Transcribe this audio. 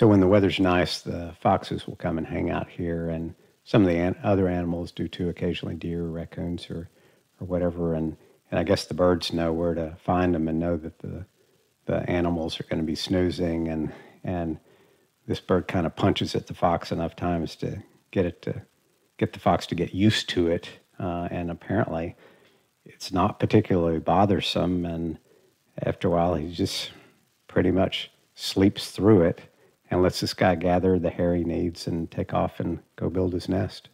So when the weather's nice, the foxes will come and hang out here, and some of the an- other animals do too. Occasionally, deer, or raccoons, or or whatever. And and I guess the birds know where to find them and know that the the animals are going to be snoozing, and and this bird kind of punches at the fox enough times to get it to get the fox to get used to it, uh, and apparently it's not particularly bothersome. And after a while, he just pretty much sleeps through it and lets this guy gather the hair he needs and take off and go build his nest.